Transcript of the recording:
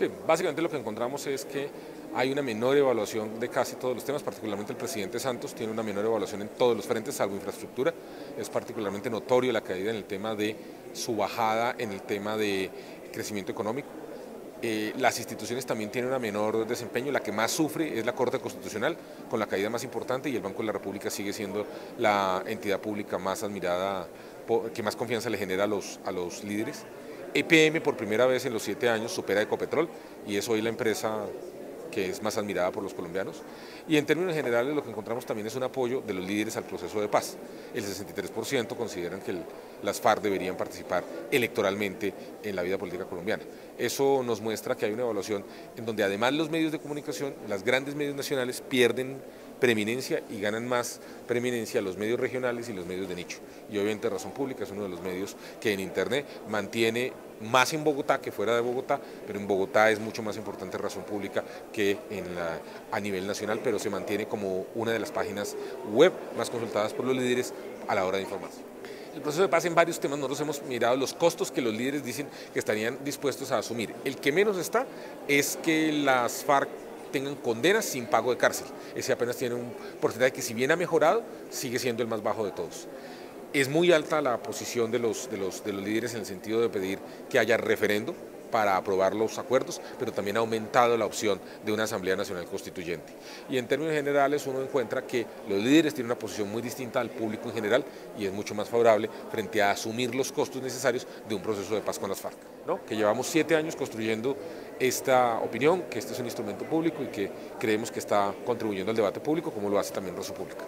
Sí, básicamente lo que encontramos es que hay una menor evaluación de casi todos los temas, particularmente el presidente Santos tiene una menor evaluación en todos los frentes, salvo infraestructura. Es particularmente notorio la caída en el tema de su bajada en el tema de crecimiento económico. Eh, las instituciones también tienen un menor desempeño, la que más sufre es la Corte Constitucional, con la caída más importante, y el Banco de la República sigue siendo la entidad pública más admirada, que más confianza le genera a los, a los líderes. EPM por primera vez en los siete años supera Ecopetrol y es hoy la empresa que es más admirada por los colombianos. Y en términos generales lo que encontramos también es un apoyo de los líderes al proceso de paz. El 63% consideran que las FARC deberían participar electoralmente en la vida política colombiana. Eso nos muestra que hay una evaluación en donde además los medios de comunicación, las grandes medios nacionales pierden preeminencia y ganan más preeminencia los medios regionales y los medios de nicho. Y obviamente Razón Pública es uno de los medios que en Internet mantiene más en Bogotá que fuera de Bogotá, pero en Bogotá es mucho más importante Razón Pública que en a nivel nacional, pero se mantiene como una de las páginas web más consultadas por los líderes a la hora de informarse. El proceso de paz en varios temas, nosotros hemos mirado los costos que los líderes dicen que estarían dispuestos a asumir. El que menos está es que las FARC tengan condenas sin pago de cárcel. Ese apenas tiene un porcentaje que si bien ha mejorado, sigue siendo el más bajo de todos. Es muy alta la posición de los, de los, de los líderes en el sentido de pedir que haya referendo, para aprobar los acuerdos, pero también ha aumentado la opción de una Asamblea Nacional Constituyente. Y en términos generales uno encuentra que los líderes tienen una posición muy distinta al público en general y es mucho más favorable frente a asumir los costos necesarios de un proceso de paz con las FARC, ¿no? que llevamos siete años construyendo esta opinión, que este es un instrumento público y que creemos que está contribuyendo al debate público como lo hace también Rosa Pública.